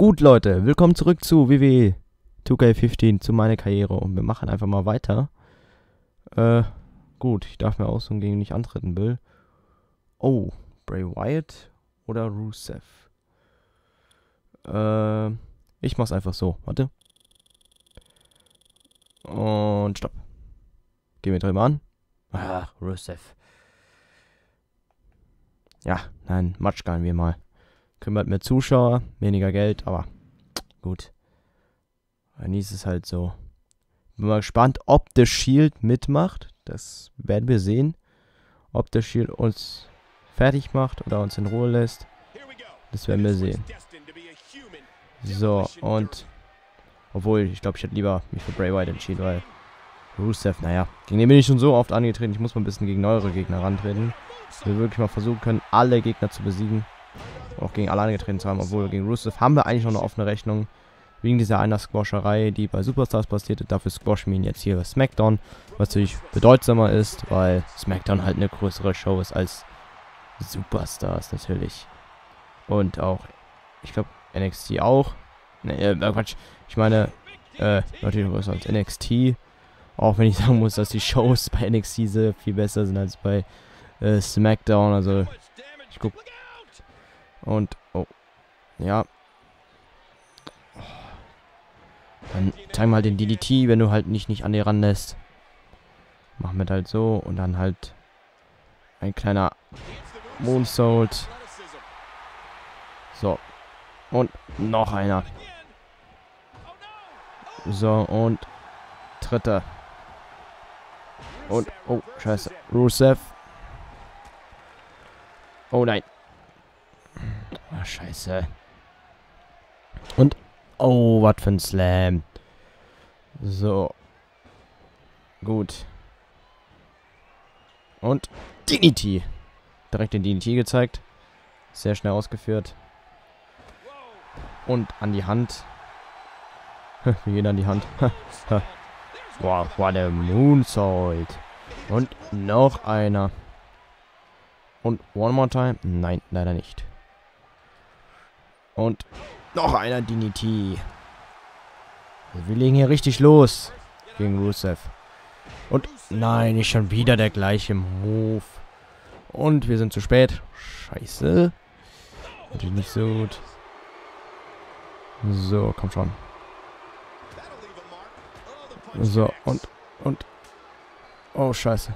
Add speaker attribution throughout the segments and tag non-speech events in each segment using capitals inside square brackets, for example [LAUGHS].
Speaker 1: Gut, Leute, willkommen zurück zu WWE 2K15, zu meiner Karriere. Und wir machen einfach mal weiter. Äh, gut, ich darf mir aussuchen, gegen nicht antreten will. Oh, Bray Wyatt oder Rusev? Äh, ich mach's einfach so. Warte. Und stopp. Gehen wir dreimal an. Ah, Rusev. Ja, nein, matschgallen wir mal. Kümmert mehr Zuschauer, weniger Geld, aber gut. Dann ist es halt so. Bin mal gespannt, ob The Shield mitmacht. Das werden wir sehen. Ob The Shield uns fertig macht oder uns in Ruhe lässt. Das werden wir sehen. So, und obwohl, ich glaube, ich hätte lieber mich für Bray Wyatt entschieden, weil Rusev, naja, gegen den bin ich schon so oft angetreten. Ich muss mal ein bisschen gegen neuere Gegner rantreten. Wir wirklich mal versuchen können, alle Gegner zu besiegen. Auch gegen alle angetreten zu haben, obwohl gegen Rusev haben wir eigentlich noch eine offene Rechnung. Wegen dieser einer Squasherei, die bei Superstars passierte. Dafür squashen wir ihn jetzt hier bei SmackDown. Was natürlich bedeutsamer ist, weil SmackDown halt eine größere Show ist als Superstars natürlich. Und auch, ich glaube, NXT auch. Ne, äh, Quatsch. Ich meine, äh, natürlich größer als NXT. Auch wenn ich sagen muss, dass die Shows bei NXT sehr viel besser sind als bei äh, SmackDown. Also, ich guck. Und, oh. Ja. Dann zeig mal den DDT, wenn du halt nicht, nicht an dir ranlässt. Machen wir halt so und dann halt ein kleiner Moonsault. So. Und noch einer. So, und dritter. Und, oh, scheiße. Rusev. Oh nein. Oh, scheiße. Und, oh, was für ein Slam. So. Gut. Und Dignity. Direkt den DDT gezeigt. Sehr schnell ausgeführt. Und an die Hand. [LAUGHS] Wir gehen an die Hand. wow, war der Moonsault. Und noch einer. Und one more time. Nein, leider nicht. Und noch einer DDT. Wir legen hier richtig los. Gegen Rusev. Und nein, nicht schon wieder der gleiche Move. Und wir sind zu spät. Scheiße. Natürlich nicht so gut. So, komm schon. So, und, und. Oh, scheiße.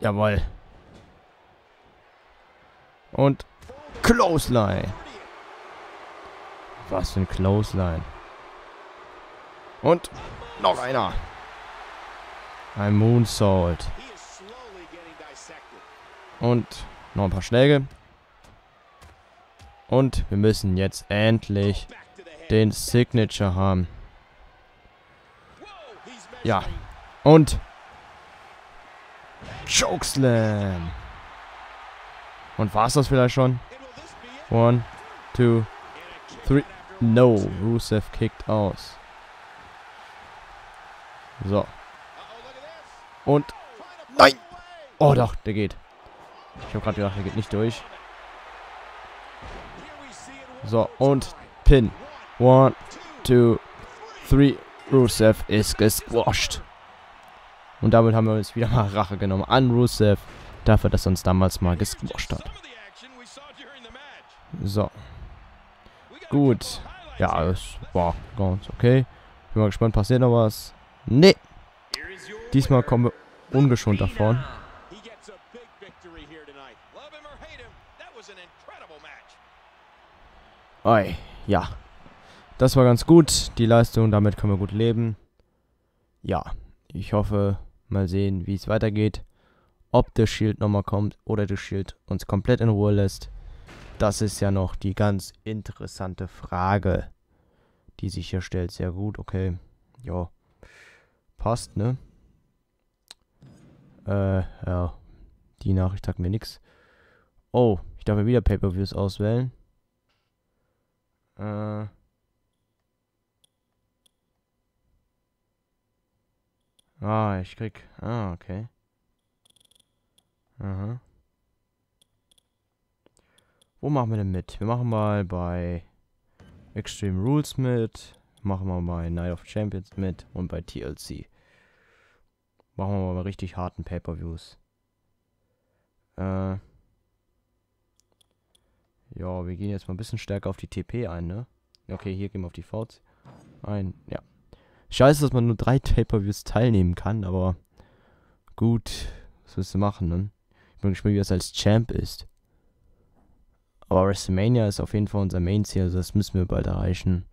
Speaker 1: Jawoll. Und Clothesline. Was für ein Clothesline. Und noch einer. Ein Moonsault. Und noch ein paar Schläge. Und wir müssen jetzt endlich den Signature haben. Ja. Und Chokeslam. Und war es das vielleicht schon? One, two, three. No, Rusev kickt aus. So. Und. Nein! Oh doch, der geht. Ich habe gerade gedacht, der geht nicht durch. So, und Pin. One, two, three. Rusev ist gesquashed. Und damit haben wir uns wieder mal Rache genommen an Rusev. Dafür, dass er uns damals mal gesquashed hat. So. Gut. Ja, es war ganz okay. Bin mal gespannt, passiert noch was? Nee. Diesmal kommen wir ungeschont davon. Oi, ja. Das war ganz gut, die Leistung, damit können wir gut leben. Ja, ich hoffe, mal sehen, wie es weitergeht. Ob der Shield nochmal kommt oder der Shield uns komplett in Ruhe lässt. Das ist ja noch die ganz interessante Frage, die sich hier stellt. Sehr gut, okay. Ja, passt, ne? Äh, ja. Die Nachricht sagt mir nichts. Oh, ich darf ja wieder Pay-Per-Views auswählen. Äh. Ah, ich krieg. Ah, okay. Aha. Wo machen wir denn mit? Wir machen mal bei Extreme Rules mit. Machen wir bei Night of Champions mit und bei TLC. Machen wir mal richtig harten Pay-Per-Views. Äh. Ja, wir gehen jetzt mal ein bisschen stärker auf die TP ein, ne? Okay, hier gehen wir auf die VC ein. Ja. Scheiße, dass man nur drei Pay-Per-Views teilnehmen kann, aber gut. Was willst du machen, ne? Ich bin gespannt, wie das als Champ ist. Aber WrestleMania ist auf jeden Fall unser Main-Ziel, also das müssen wir bald erreichen.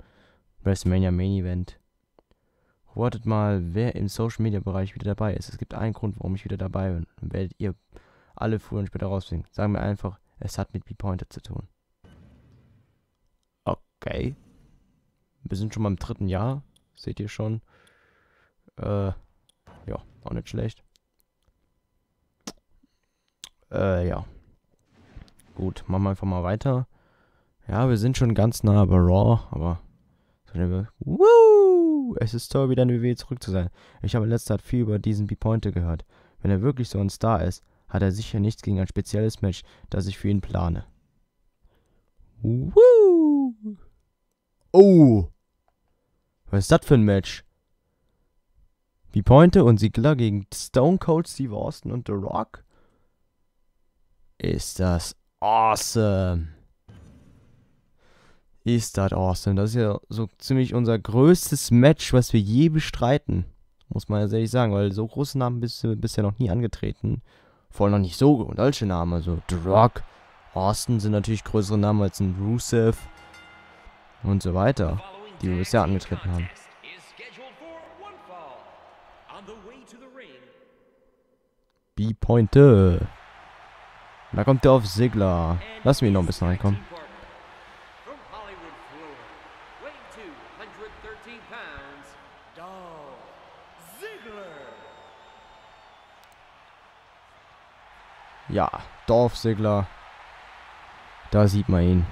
Speaker 1: WrestleMania Main Event. Wartet mal, wer im Social Media Bereich wieder dabei ist. Es gibt einen Grund, warum ich wieder dabei bin. Dann werdet ihr alle früher und später rausfinden. Sagen wir einfach, es hat mit B-Pointer zu tun. Okay. Wir sind schon mal im dritten Jahr. Seht ihr schon. Äh, ja, auch nicht schlecht. Äh, ja. Gut, machen wir einfach mal weiter. Ja, wir sind schon ganz nah bei Raw, aber... Woo! Es ist toll, wieder in WWE zurück zu sein. Ich habe in letzter Zeit viel über diesen B-Pointer gehört. Wenn er wirklich so ein Star ist, hat er sicher nichts gegen ein spezielles Match, das ich für ihn plane. Woo! Oh! Was ist das für ein Match? B-Pointer und Ziggler gegen Stone Cold Steve Austin und The Rock? Ist das awesome. Ist das awesome. Das ist ja so ziemlich unser größtes Match, was wir je bestreiten. Muss man ja ehrlich sagen, weil so große Namen bist du bisher noch nie angetreten. Vor allem noch nicht so deutsche Namen. Also Rock, Austin sind natürlich größere Namen als ein Rusev und so weiter, die wir bisher angetreten haben. B-Pointe. Da kommt der auf Sigler. Lass mich noch ein bisschen reinkommen. Ja, Dorf Sigler. Da sieht man ihn.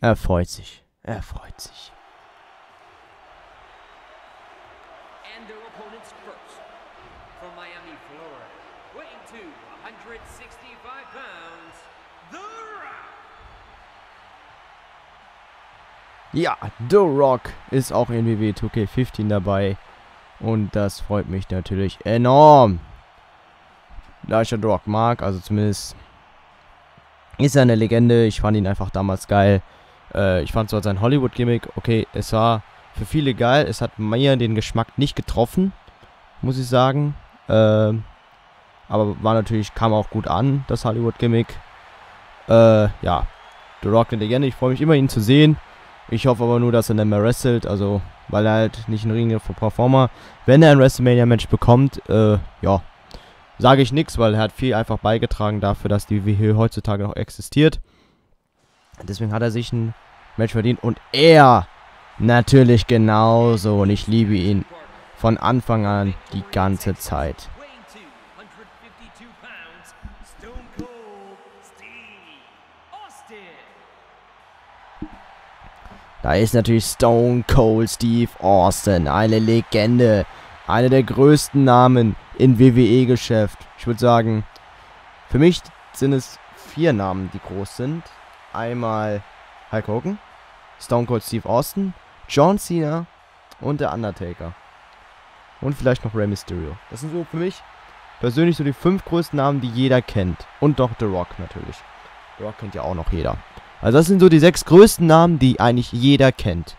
Speaker 1: Er freut sich. Er freut sich. Ja, The Rock ist auch in WW 2K15 dabei. Und das freut mich natürlich enorm. Da ich ja The Rock mag, also zumindest ist er eine Legende. Ich fand ihn einfach damals geil. Äh, ich fand zwar sein Hollywood-Gimmick, okay, es war für viele geil. Es hat mir den Geschmack nicht getroffen, muss ich sagen. Äh, aber war natürlich, kam auch gut an, das Hollywood-Gimmick. Äh, ja, The Rock eine Legende. Ich freue mich immer, ihn zu sehen. Ich hoffe aber nur, dass er nicht mehr wrestelt, also weil er halt nicht ein Ring für Performer. Wenn er ein WrestleMania-Match bekommt, äh, ja, sage ich nichts, weil er hat viel einfach beigetragen dafür, dass die WWE heutzutage noch existiert. Deswegen hat er sich ein Match verdient und er natürlich genauso und ich liebe ihn von Anfang an die ganze Zeit. Da ist natürlich Stone Cold Steve Austin, eine Legende, einer der größten Namen im WWE-Geschäft. Ich würde sagen, für mich sind es vier Namen, die groß sind. Einmal Hulk Hogan, Stone Cold Steve Austin, John Cena und der Undertaker. Und vielleicht noch Rey Mysterio. Das sind so für mich persönlich so die fünf größten Namen, die jeder kennt. Und doch The Rock natürlich. The Rock kennt ja auch noch jeder. Also das sind so die sechs größten Namen, die eigentlich jeder kennt.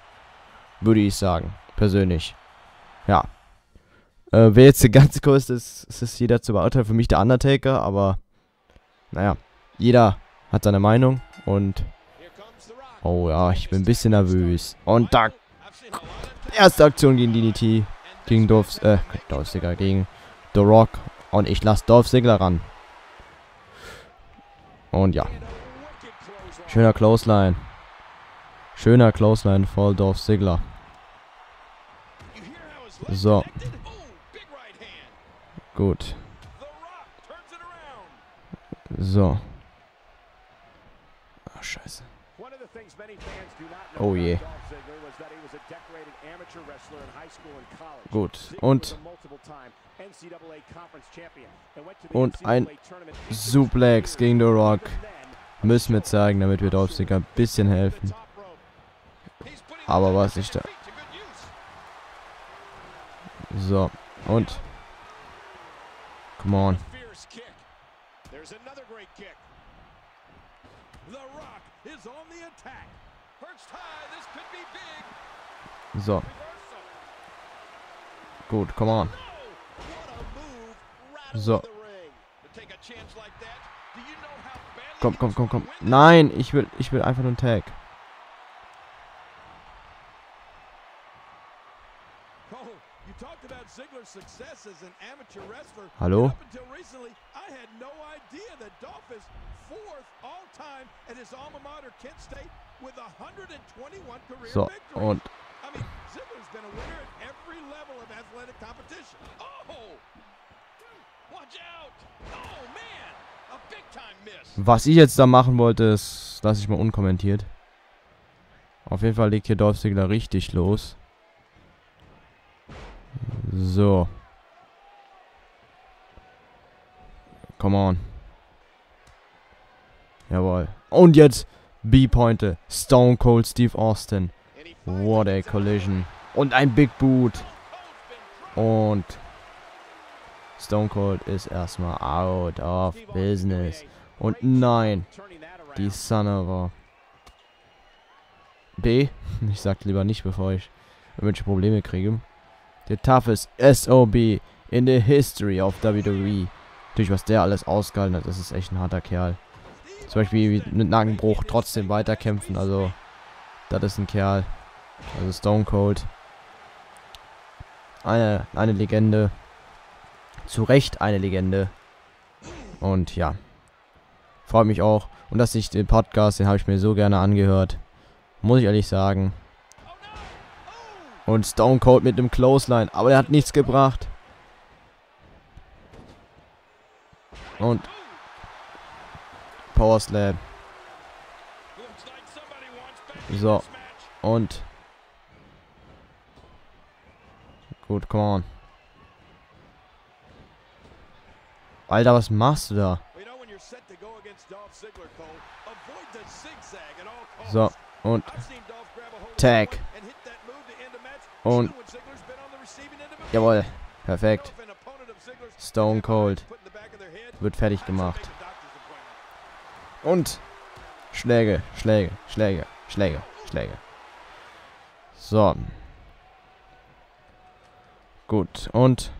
Speaker 1: Würde ich sagen. Persönlich. Ja. Äh, wer jetzt der [LAUGHS] ganz größte ist, ist es jeder zu beurteilen. Für mich der Undertaker, aber naja. Jeder hat seine Meinung und Oh ja, ich bin ein bisschen nervös. Und da erste Aktion gegen DDT. Gegen Dolph, äh, Dolph Ziggler, gegen The Rock. Und ich lasse Dolph Ziggler ran. Und ja, Schöner Clothesline. Schöner Clothesline voll Dolph Ziggler. So. Gut. So. Ach, scheiße. Oh je. Gut. Und. Und ein Suplex gegen The Rock. Müssen wir zeigen, damit wir Dolph ein bisschen helfen. Aber was ich da... So. Und. Come on. So. Gut, come on. So. Komm, komm, komm, komm. Nein, ich will, ich will einfach nur einen Tag. Hallo? So, und Was ich jetzt da machen wollte, das lasse ich mal unkommentiert. Auf jeden Fall legt hier Dolph Ziggler richtig los. So. Come on. Jawohl. Und jetzt B-Pointe. Stone Cold Steve Austin. What a collision. Und ein Big Boot. Und Stone Cold ist erstmal out of business. Und nein. Die Son a B. [LAUGHS] Ich sag lieber nicht, bevor ich irgendwelche Probleme kriege. The toughest SOB in the history of WWE. Natürlich, was der alles ausgehalten hat, das ist echt ein harter Kerl. Zum Beispiel mit Nackenbruch trotzdem weiterkämpfen, also das ist ein Kerl. Also Stone Cold. Eine, eine Legende. Zu Recht eine Legende. Und ja. Freut mich auch. Und dass ich den Podcast, den habe ich mir so gerne angehört. Muss ich ehrlich sagen. Und Stone Cold mit dem Clothesline. Aber er hat nichts gebracht. Und Power Slam. So. Und. Gut, come on. Alter, was machst du da? So, und Tag. Und jawohl, perfekt. Stone Cold wird fertig gemacht. Und Schläge, Schläge, Schläge, Schläge, Schläge. So. Gut, und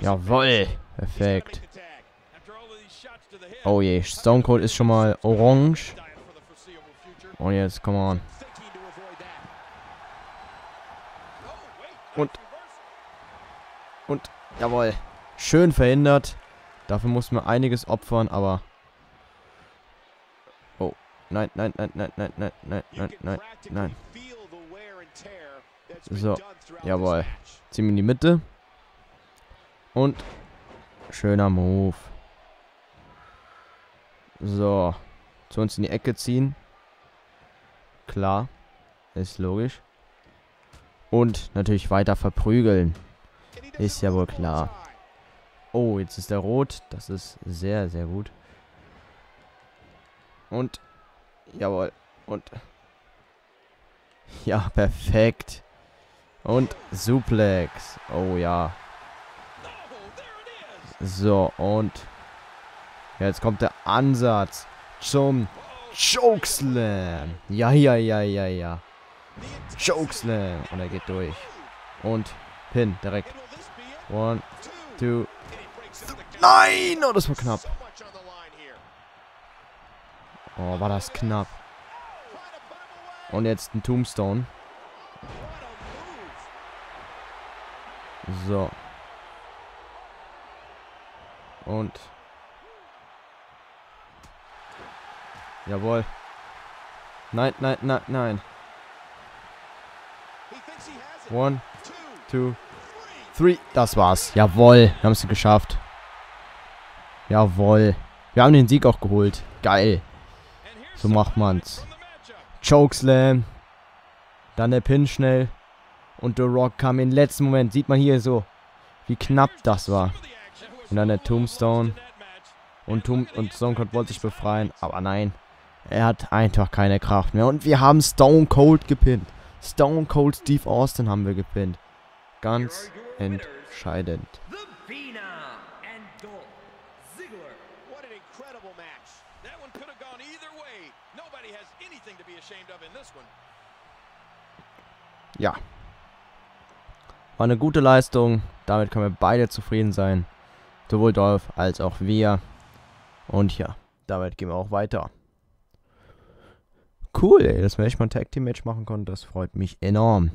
Speaker 1: Jawoll, perfekt. Oh je, Stone Cold ist schon mal orange. Und jetzt, come on. Und. Und, jawohl. Schön verhindert. Dafür muss man einiges opfern, aber... Oh, nein, nein, nein, nein, nein, nein, nein, nein, nein, nein. So, jawohl. Ziehen wir in die Mitte. Und schöner Move. So. Zu uns in die Ecke ziehen. Klar. Ist logisch. Und natürlich weiter verprügeln. Ist ja wohl klar. Oh, jetzt ist der rot. Das ist sehr, sehr gut. Und. Jawohl. Und. Ja, perfekt. Und Suplex. Oh ja. So, und. Jetzt kommt der Ansatz zum Chokeslam. Ja, ja, ja, ja, ja. Chokeslam. Und er geht durch. Und Pin direkt. One, two. Nein! Oh, das war knapp. Oh, war das knapp. Und jetzt ein Tombstone. So. Und. Jawohl. Nein, nein, nein, nein. One, two, three. Das war's. Jawohl. Wir haben es geschafft. Jawohl. Wir haben den Sieg auch geholt. Geil. So macht man's. Chokeslam. Dann der Pin schnell. Und The Rock kam im letzten Moment. Sieht man hier so, wie knapp das war. Und dann der Tombstone. Und, Tomb und Stone Cold wollte sich befreien. Aber nein. Er hat einfach keine Kraft mehr. Und wir haben Stone Cold gepinnt. Stone Cold Steve Austin haben wir gepinnt. Ganz entscheidend. Ja. War eine gute Leistung. Damit können wir beide zufrieden sein. Sowohl Dolph als auch wir. Und ja, damit gehen wir auch weiter. Cool, ey, dass wir echt mal ein Tag Team Match machen konnten. Das freut mich enorm.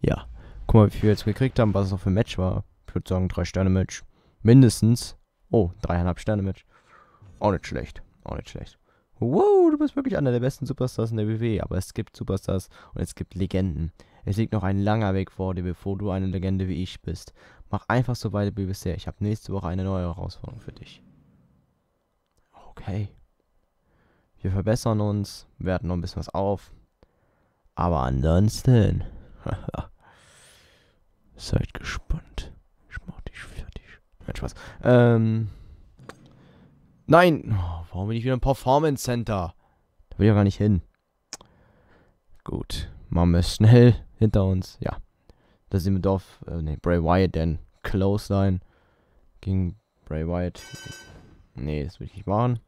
Speaker 1: Ja. Guck mal, wie viel wir jetzt gekriegt haben, was es auch für ein Match war. Ich würde sagen, 3 Sterne Match. Mindestens. Oh, 3,5 Sterne Match. Auch nicht schlecht. Auch nicht schlecht. Wow, du bist wirklich einer der besten Superstars in der WWE. Aber es gibt Superstars und es gibt Legenden. Es liegt noch ein langer Weg vor dir, bevor du eine Legende wie ich bist. Mach einfach so weiter wie bisher. Ich habe nächste Woche eine neue Herausforderung für dich. Okay. Wir verbessern uns, werten noch ein bisschen was auf. Aber ansonsten. [LAUGHS] Seid gespannt. Ich mach dich fertig. Nein, Spaß. Ähm. Nein! Oh, warum bin ich wieder im Performance Center? Da will ich ja gar nicht hin. Gut. Machen wir schnell [LAUGHS] hinter uns. Ja. Da sind wir Dorf. Äh, ne, Bray Wyatt, denn Close Line gegen Bray Wyatt. Nee, das will ich nicht machen.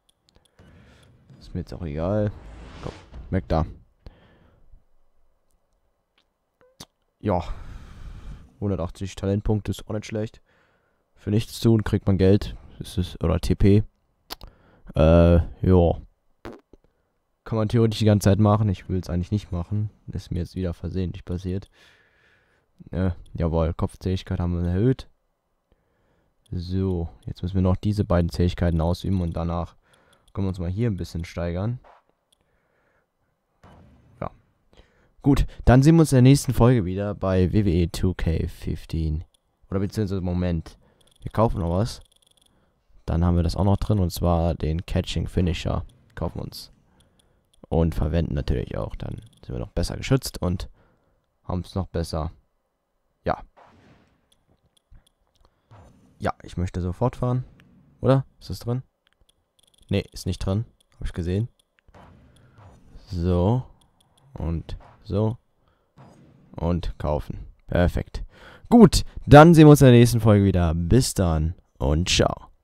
Speaker 1: Ist mir jetzt auch egal. Komm, weg da. Ja. 180 Talentpunkte ist auch nicht schlecht. Für nichts tun kriegt man Geld. Das ist, oder TP. Äh, ja. Kann man theoretisch die ganze Zeit machen. Ich will es eigentlich nicht machen. Ist mir jetzt wieder versehentlich passiert. Äh, jawohl, Kopfzähigkeit haben wir erhöht. So, jetzt müssen wir noch diese beiden Zähigkeiten ausüben und danach können wir uns mal hier ein bisschen steigern. Ja. Gut, dann sehen wir uns in der nächsten Folge wieder bei WWE 2K15. Oder beziehungsweise, Moment. Wir kaufen noch was. Dann haben wir das auch noch drin und zwar den Catching Finisher. Kaufen uns. Und verwenden natürlich auch. Dann sind wir noch besser geschützt und haben es noch besser. Ja. Ja, ich möchte sofort fahren. Oder? Ist das drin? Ne, ist nicht dran. Habe ich gesehen. So. Und so. Und kaufen. Perfekt. Gut, dann sehen wir uns in der nächsten Folge wieder. Bis dann und ciao.